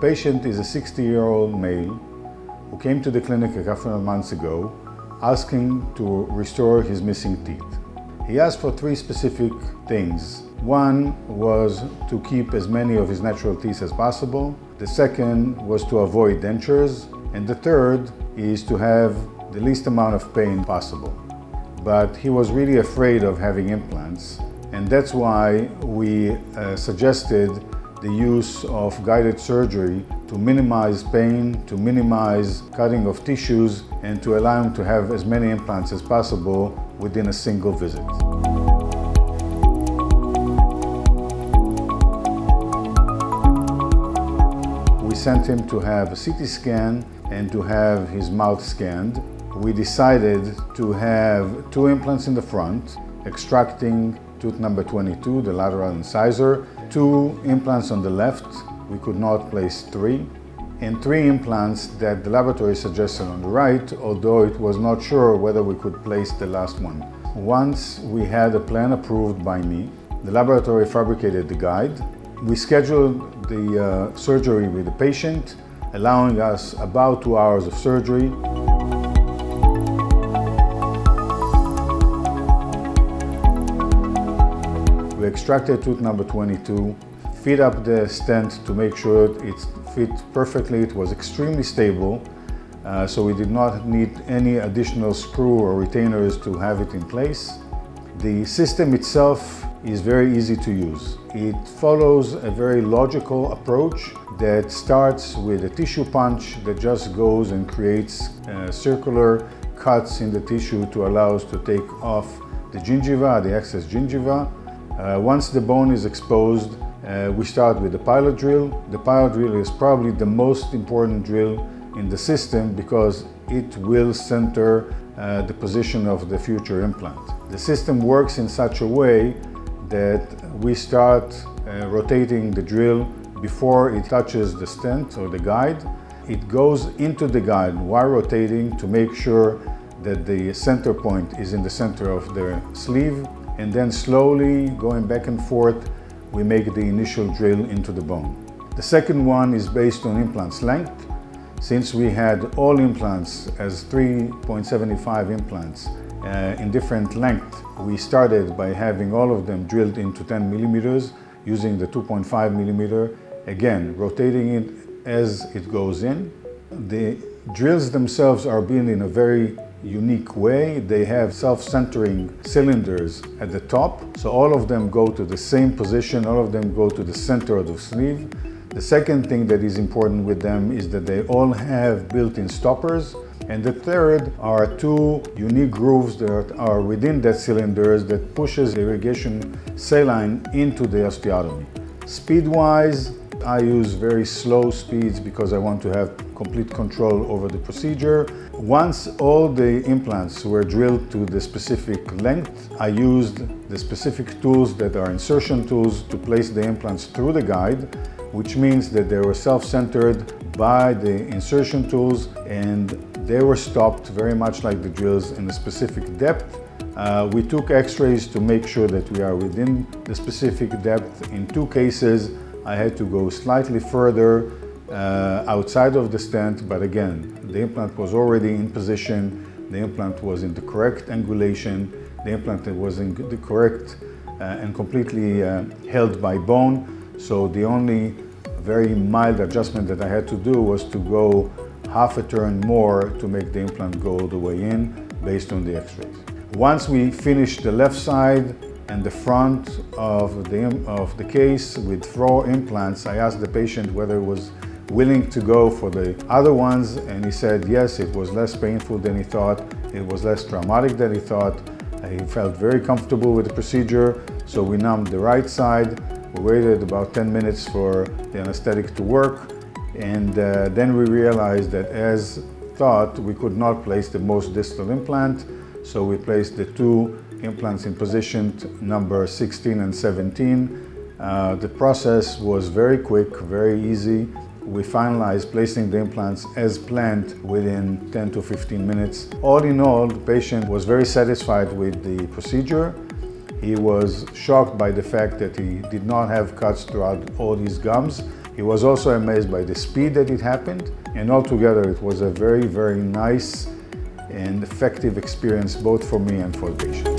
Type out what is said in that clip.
patient is a 60-year-old male who came to the clinic a couple of months ago asking to restore his missing teeth. He asked for three specific things. One was to keep as many of his natural teeth as possible. The second was to avoid dentures. And the third is to have the least amount of pain possible. But he was really afraid of having implants. And that's why we uh, suggested the use of guided surgery to minimize pain, to minimize cutting of tissues, and to allow him to have as many implants as possible within a single visit. We sent him to have a CT scan and to have his mouth scanned. We decided to have two implants in the front, extracting tooth number 22, the lateral incisor, two implants on the left, we could not place three, and three implants that the laboratory suggested on the right, although it was not sure whether we could place the last one. Once we had a plan approved by me, the laboratory fabricated the guide. We scheduled the uh, surgery with the patient, allowing us about two hours of surgery. Extracted tooth number 22, fit up the stent to make sure it fit perfectly. It was extremely stable, uh, so we did not need any additional screw or retainers to have it in place. The system itself is very easy to use. It follows a very logical approach that starts with a tissue punch that just goes and creates uh, circular cuts in the tissue to allow us to take off the gingiva, the excess gingiva, uh, once the bone is exposed, uh, we start with the pilot drill. The pilot drill is probably the most important drill in the system because it will center uh, the position of the future implant. The system works in such a way that we start uh, rotating the drill before it touches the stent or the guide. It goes into the guide while rotating to make sure that the center point is in the center of the sleeve and then slowly going back and forth, we make the initial drill into the bone. The second one is based on implants length. Since we had all implants as 3.75 implants uh, in different length, we started by having all of them drilled into 10 millimeters using the 2.5 millimeter, again, rotating it as it goes in. The drills themselves are built in a very unique way. They have self-centering cylinders at the top, so all of them go to the same position, all of them go to the center of the sleeve. The second thing that is important with them is that they all have built-in stoppers. And the third are two unique grooves that are within that cylinders that pushes the irrigation saline into the osteotomy. Speed-wise, I use very slow speeds because I want to have complete control over the procedure. Once all the implants were drilled to the specific length, I used the specific tools that are insertion tools to place the implants through the guide, which means that they were self-centered by the insertion tools and they were stopped very much like the drills in a specific depth. Uh, we took x-rays to make sure that we are within the specific depth. In two cases, I had to go slightly further uh, outside of the stent, but again, the implant was already in position, the implant was in the correct angulation, the implant was in the correct uh, and completely uh, held by bone. So the only very mild adjustment that I had to do was to go half a turn more to make the implant go all the way in based on the x-rays. Once we finished the left side, and the front of the, of the case with four implants, I asked the patient whether he was willing to go for the other ones and he said yes, it was less painful than he thought, it was less traumatic than he thought. He felt very comfortable with the procedure, so we numbed the right side. We waited about 10 minutes for the anesthetic to work and uh, then we realized that as thought, we could not place the most distal implant, so we placed the two implants in position number 16 and 17. Uh, the process was very quick, very easy. We finalized placing the implants as planned within 10 to 15 minutes. All in all, the patient was very satisfied with the procedure. He was shocked by the fact that he did not have cuts throughout all his gums. He was also amazed by the speed that it happened and altogether it was a very, very nice and effective experience both for me and for the patient.